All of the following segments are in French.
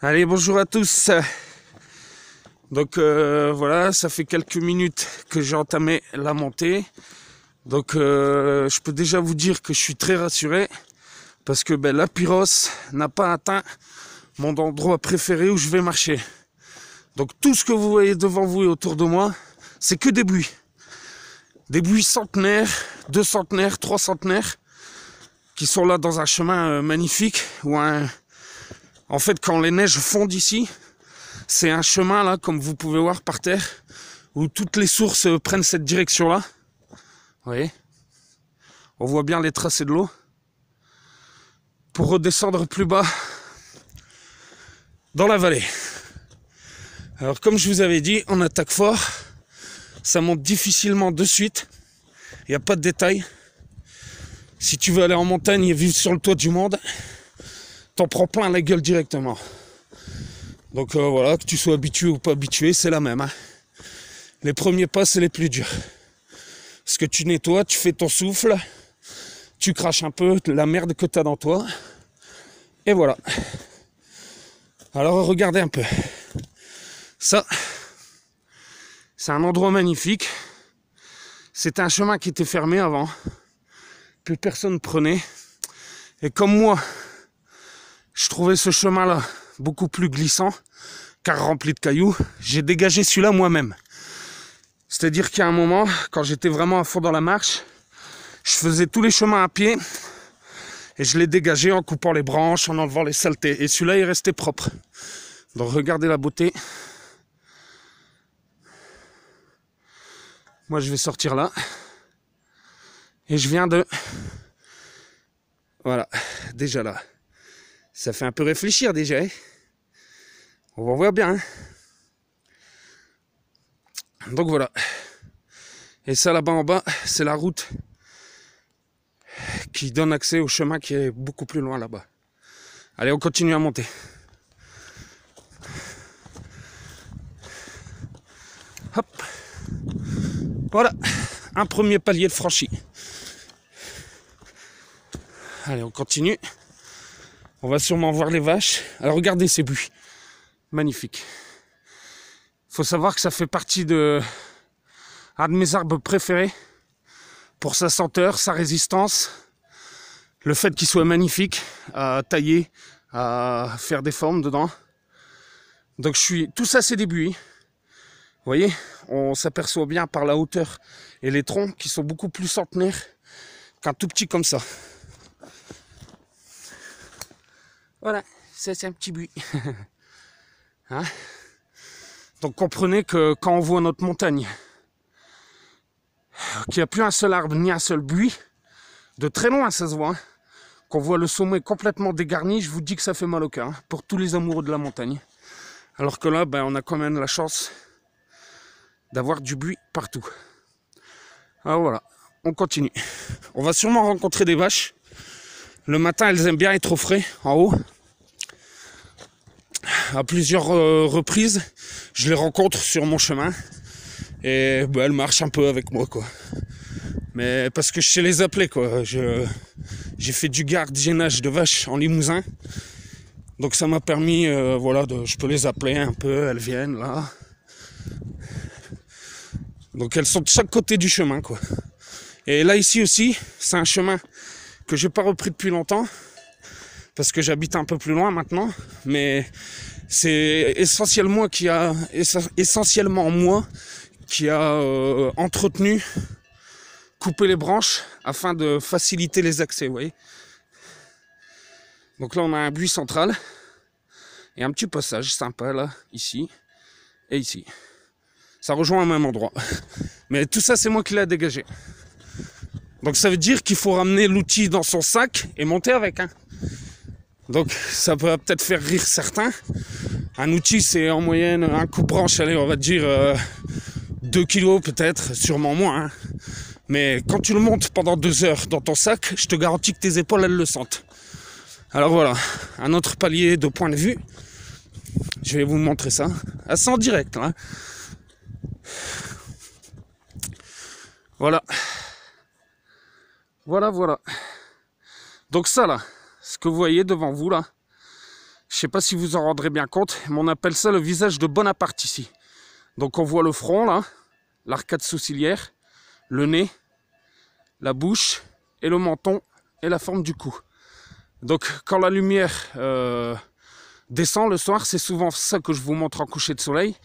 Allez, bonjour à tous. Donc euh, voilà, ça fait quelques minutes que j'ai entamé la montée. Donc euh, je peux déjà vous dire que je suis très rassuré parce que ben, la Pyros n'a pas atteint mon endroit préféré où je vais marcher. Donc tout ce que vous voyez devant vous et autour de moi, c'est que des buis. Des buis centenaires, deux centenaires, trois centenaires, qui sont là dans un chemin euh, magnifique. Ou un... En fait, quand les neiges fondent ici, c'est un chemin là, comme vous pouvez voir par terre, où toutes les sources euh, prennent cette direction-là. Vous voyez? On voit bien les tracés de l'eau. Pour redescendre plus bas dans la vallée. Alors comme je vous avais dit, on attaque fort. Ça monte difficilement de suite. Il n'y a pas de détails. Si tu veux aller en montagne et vivre sur le toit du monde, t'en prends plein la gueule directement. Donc euh, voilà, que tu sois habitué ou pas habitué, c'est la même. Hein. Les premiers pas, c'est les plus durs. Parce que tu nettoies, tu fais ton souffle, tu craches un peu la merde que tu as dans toi. Et voilà. Alors regardez un peu. Ça, c'est un endroit magnifique. C'était un chemin qui était fermé avant. Plus personne prenait. Et comme moi, je trouvais ce chemin-là beaucoup plus glissant, car rempli de cailloux, j'ai dégagé celui-là moi-même. C'est-à-dire qu'à un moment, quand j'étais vraiment à fond dans la marche, je faisais tous les chemins à pied et je l'ai dégagé en coupant les branches, en enlevant les saletés. Et celui-là, il restait propre. Donc regardez la beauté. Moi, je vais sortir là. Et je viens de... Voilà, déjà là. Ça fait un peu réfléchir déjà. Hein. On va voir bien. Hein. Donc voilà. Et ça là-bas en bas, c'est la route qui donne accès au chemin qui est beaucoup plus loin là-bas. Allez, on continue à monter. Hop. Voilà, un premier palier de franchi. Allez, on continue. On va sûrement voir les vaches. Alors regardez ces buis. Magnifique. Faut savoir que ça fait partie de un de mes arbres préférés pour sa senteur, sa résistance, le fait qu'il soit magnifique à tailler, à faire des formes dedans. Donc je suis tout ça c'est des buis. Vous voyez, on s'aperçoit bien par la hauteur et les troncs qui sont beaucoup plus centenaires qu'un tout petit comme ça. Voilà, ça c'est un petit buis. Hein Donc comprenez que quand on voit notre montagne, qu'il n'y a plus un seul arbre ni un seul buis, de très loin ça se voit, hein, qu'on voit le sommet complètement dégarni, je vous dis que ça fait mal au cœur, hein, pour tous les amoureux de la montagne. Alors que là, ben, on a quand même la chance d'avoir du buis partout. Alors voilà, on continue. On va sûrement rencontrer des vaches. Le matin, elles aiment bien être au frais, en haut. À plusieurs euh, reprises, je les rencontre sur mon chemin. Et bah, elles marchent un peu avec moi. Mais parce que je sais les appeler, quoi. j'ai fait du gardiennage de vaches en Limousin. Donc ça m'a permis, euh, voilà, je peux les appeler un peu, elles viennent là. Donc elles sont de chaque côté du chemin, quoi. Et là ici aussi, c'est un chemin que j'ai pas repris depuis longtemps parce que j'habite un peu plus loin maintenant, mais c'est essentiellement moi qui a essentiellement moi qui a euh, entretenu, coupé les branches afin de faciliter les accès, vous voyez. Donc là on a un buis central et un petit passage sympa là, ici et ici. Ça rejoint au même endroit. Mais tout ça c'est moi qui l'ai dégagé. Donc ça veut dire qu'il faut ramener l'outil dans son sac et monter avec. Hein. Donc ça peut peut-être faire rire certains. Un outil c'est en moyenne un coup branche, allez on va dire 2 euh, kilos peut-être, sûrement moins. Hein. Mais quand tu le montes pendant deux heures dans ton sac, je te garantis que tes épaules elles le sentent. Alors voilà, un autre palier de point de vue. Je vais vous montrer ça. Assez en direct. Hein. Voilà. Voilà, voilà. Donc ça là, ce que vous voyez devant vous là, Je sais pas si vous en rendrez bien compte, mais on appelle ça le visage de Bonaparte ici. Donc on voit le front là, l'arcade sourcilière, le nez, la bouche et le menton et la forme du cou. Donc quand la lumière euh, descend le soir, c'est souvent ça que je vous montre en coucher de soleil.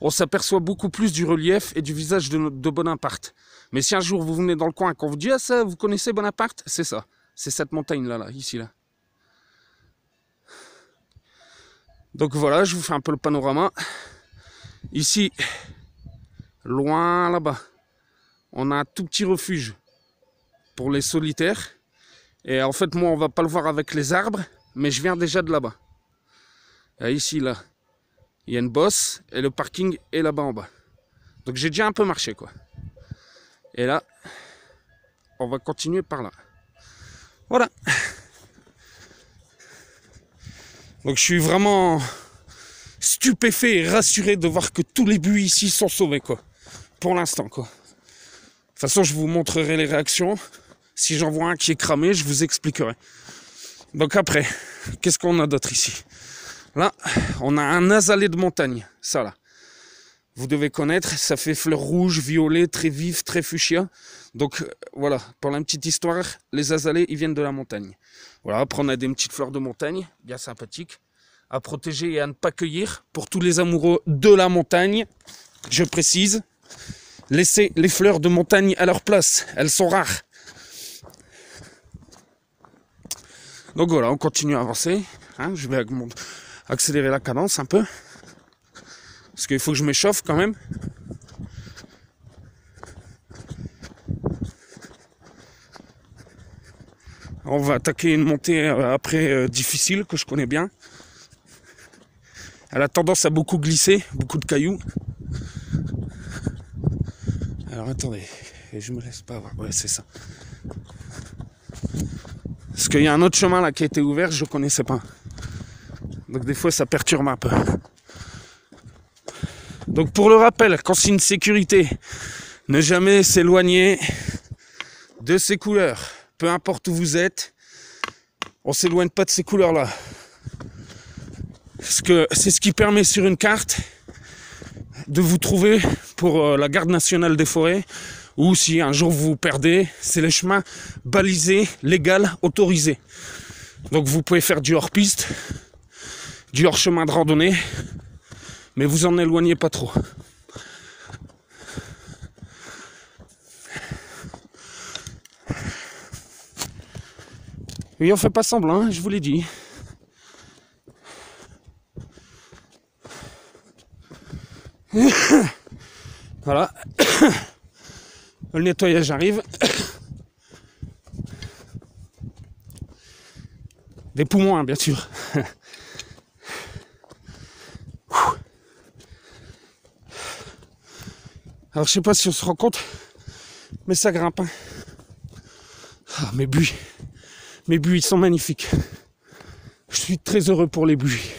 On s'aperçoit beaucoup plus du relief et du visage de, Bonaparte. Mais si un jour vous venez dans le coin et qu'on vous dit ah ça, vous connaissez Bonaparte, c'est ça, c'est cette montagne là, là, ici là. Donc voilà, je vous fais un peu le panorama. Ici, loin là-bas, on a un tout petit refuge pour les solitaires. Et en fait, moi, on va pas le voir avec les arbres, mais je viens déjà de là-bas. Ici, là, il y a une bosse et le parking est là-bas en bas. Donc j'ai déjà un peu marché, quoi. Et là, on va continuer par là. Voilà. Donc je suis vraiment stupéfait et rassuré de voir que tous les buis ici sont sauvés, quoi. Pour l'instant, quoi. De toute façon, je vous montrerai les réactions. Si j'en vois un qui est cramé, je vous expliquerai. Donc après, qu'est-ce qu'on a d'autre ici? Là, on a un azalée de montagne. Ça là. Vous devez connaître, ça fait fleurs rouges, violet, très vif, très fuchsia. Donc voilà, pour la petite histoire, les azalées, ils viennent de la montagne. Voilà, après on a des petites fleurs de montagne, bien sympathiques, à protéger et à ne pas cueillir. Pour tous les amoureux de la montagne, je précise, laissez les fleurs de montagne à leur place, elles sont rares. Donc voilà, on continue à avancer. Hein, je vais accélérer la cadence un peu. Parce qu'il faut que je m'échauffe quand même. On va attaquer une montée euh, après euh, difficile que je connais bien. Elle a tendance à beaucoup glisser, beaucoup de cailloux. Alors attendez, je me laisse pas avoir. Ouais, c'est ça. Parce qu'il y a un autre chemin là qui a été ouvert, je ne connaissais pas. Donc des fois ça perturbe un peu. Donc pour le rappel, quand c'est une sécurité, ne jamais s'éloigner de ces couleurs. Peu importe où vous êtes, on s'éloigne pas de ces couleurs-là. Parce que c'est ce qui permet sur une carte de vous trouver pour euh, la garde nationale des forêts ou si un jour vous vous perdez, c'est les chemins balisés, légal, autorisés. Donc vous pouvez faire du hors-piste, du hors-chemin de randonnée, mais vous en éloignez pas trop. Oui, on fait pas semblant, hein, je vous l'ai dit. voilà. Le nettoyage arrive. Des poumons, hein, bien sûr. Alors je sais pas si on se rend compte, mais ça grimpe. Hein. Ah, mes buis. Mes buis sont magnifiques. Je suis très heureux pour les buis.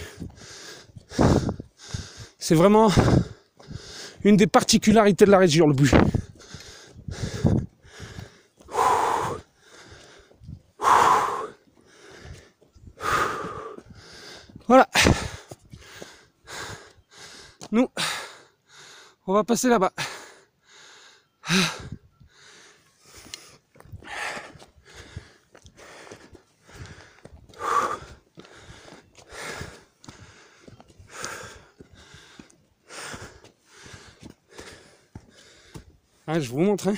C'est vraiment une des particularités de la région, le buis. Voilà. Nous, on va passer là-bas. Je vous montre. Hein.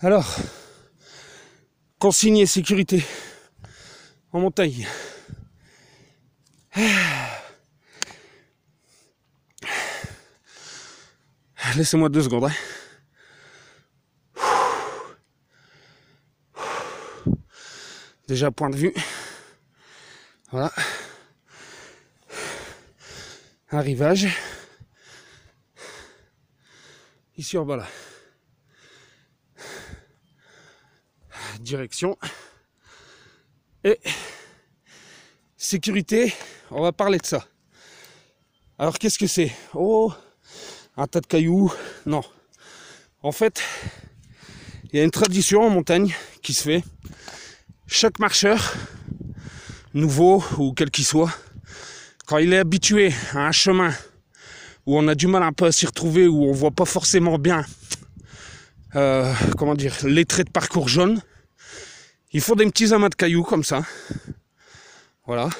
Alors, consigner sécurité en montagne. Laissez-moi deux secondes. Hein. Déjà point de vue. Voilà. Un rivage. Ici en bas là. direction. Et sécurité, on va parler de ça. Alors qu'est-ce que c'est? Oh, un tas de cailloux. Non. En fait, il y a une tradition en montagne qui se fait. Chaque marcheur, nouveau ou quel qu'il soit, quand il est habitué à un chemin où on a du mal un peu à s'y retrouver, où on voit pas forcément bien, euh, comment dire, les traits de parcours jaunes, il faut des petits amas de cailloux comme ça. Voilà.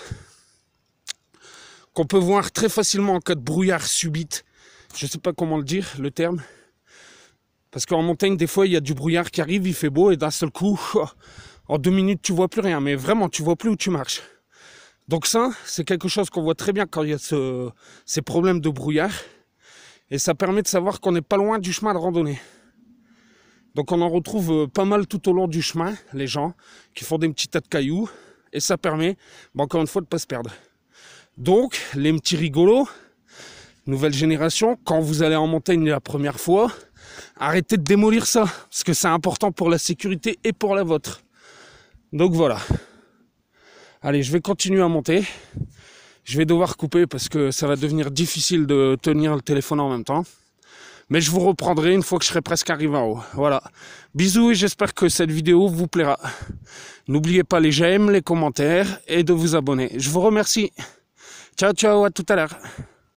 Qu'on peut voir très facilement en cas de brouillard subite. Je sais pas comment le dire, le terme. Parce qu'en montagne, des fois, il y a du brouillard qui arrive, il fait beau, et d'un seul coup, en deux minutes, tu vois plus rien. Mais vraiment, tu vois plus où tu marches. Donc ça, c'est quelque chose qu'on voit très bien quand il y a ce, ces problèmes de brouillard. Et ça permet de savoir qu'on n'est pas loin du chemin de randonnée. Donc on en retrouve euh, pas mal tout au long du chemin, les gens qui font des petits tas de cailloux. Et ça permet, encore une fois, de ne pas se perdre. Donc, les petits rigolos, nouvelle génération, quand vous allez en montagne la première fois, arrêtez de démolir ça, parce que c'est important pour la sécurité et pour la vôtre. Donc voilà. Allez, je vais continuer à monter. Je vais devoir couper parce que ça va devenir difficile de tenir le téléphone en même temps. Mais je vous reprendrai une fois que je serai presque arrivé en haut. Voilà. Bisous et j'espère que cette vidéo vous plaira. N'oubliez pas les j'aime, les commentaires et de vous abonner. Je vous remercie. Ciao ciao, à tout à l'heure.